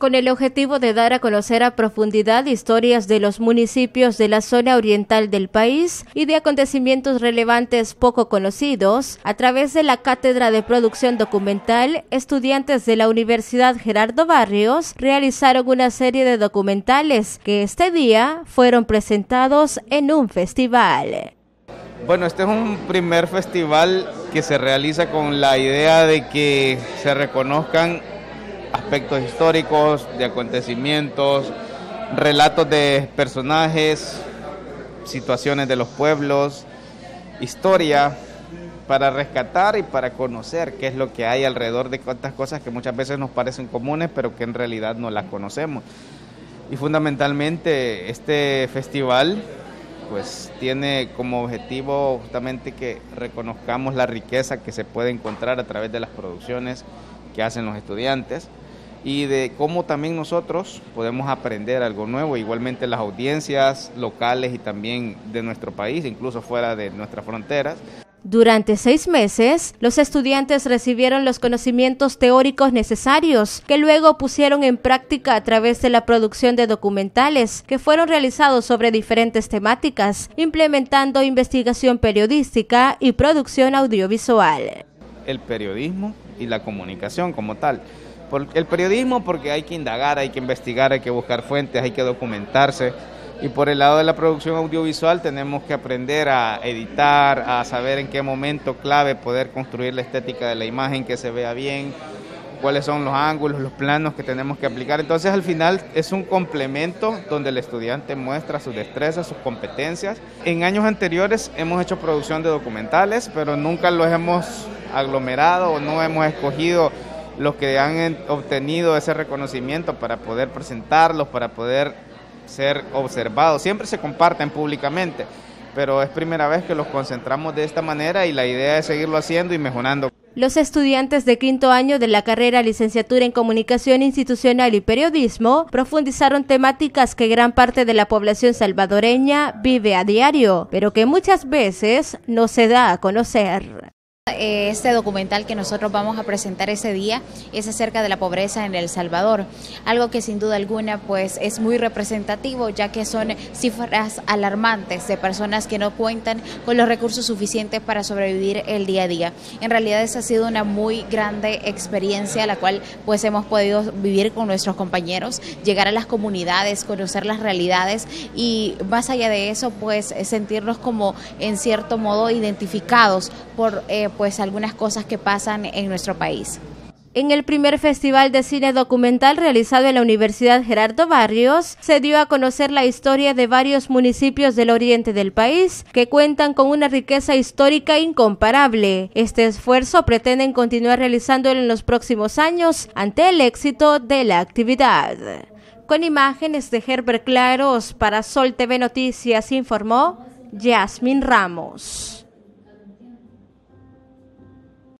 con el objetivo de dar a conocer a profundidad historias de los municipios de la zona oriental del país y de acontecimientos relevantes poco conocidos, a través de la Cátedra de Producción Documental, estudiantes de la Universidad Gerardo Barrios realizaron una serie de documentales que este día fueron presentados en un festival. Bueno, este es un primer festival que se realiza con la idea de que se reconozcan aspectos históricos, de acontecimientos, relatos de personajes, situaciones de los pueblos, historia, para rescatar y para conocer qué es lo que hay alrededor de cuantas cosas que muchas veces nos parecen comunes, pero que en realidad no las conocemos. Y fundamentalmente este festival pues tiene como objetivo justamente que reconozcamos la riqueza que se puede encontrar a través de las producciones que hacen los estudiantes y de cómo también nosotros podemos aprender algo nuevo, igualmente las audiencias locales y también de nuestro país, incluso fuera de nuestras fronteras. Durante seis meses, los estudiantes recibieron los conocimientos teóricos necesarios que luego pusieron en práctica a través de la producción de documentales que fueron realizados sobre diferentes temáticas, implementando investigación periodística y producción audiovisual. El periodismo y la comunicación como tal el periodismo porque hay que indagar, hay que investigar, hay que buscar fuentes, hay que documentarse. Y por el lado de la producción audiovisual tenemos que aprender a editar, a saber en qué momento clave poder construir la estética de la imagen que se vea bien, cuáles son los ángulos, los planos que tenemos que aplicar. Entonces al final es un complemento donde el estudiante muestra sus destrezas, sus competencias. En años anteriores hemos hecho producción de documentales, pero nunca los hemos aglomerado o no hemos escogido los que han obtenido ese reconocimiento para poder presentarlos, para poder ser observados. Siempre se comparten públicamente, pero es primera vez que los concentramos de esta manera y la idea es seguirlo haciendo y mejorando. Los estudiantes de quinto año de la carrera licenciatura en Comunicación Institucional y Periodismo profundizaron temáticas que gran parte de la población salvadoreña vive a diario, pero que muchas veces no se da a conocer. Este documental que nosotros vamos a presentar ese día es acerca de la pobreza en El Salvador, algo que sin duda alguna pues es muy representativo ya que son cifras alarmantes de personas que no cuentan con los recursos suficientes para sobrevivir el día a día. En realidad esa ha sido una muy grande experiencia la cual pues hemos podido vivir con nuestros compañeros, llegar a las comunidades, conocer las realidades y más allá de eso pues sentirnos como en cierto modo identificados por eh, pues algunas cosas que pasan en nuestro país. En el primer festival de cine documental realizado en la Universidad Gerardo Barrios, se dio a conocer la historia de varios municipios del oriente del país que cuentan con una riqueza histórica incomparable. Este esfuerzo pretenden continuar realizándolo en los próximos años ante el éxito de la actividad. Con imágenes de Herbert Claros para Sol TV Noticias informó Jasmine Ramos.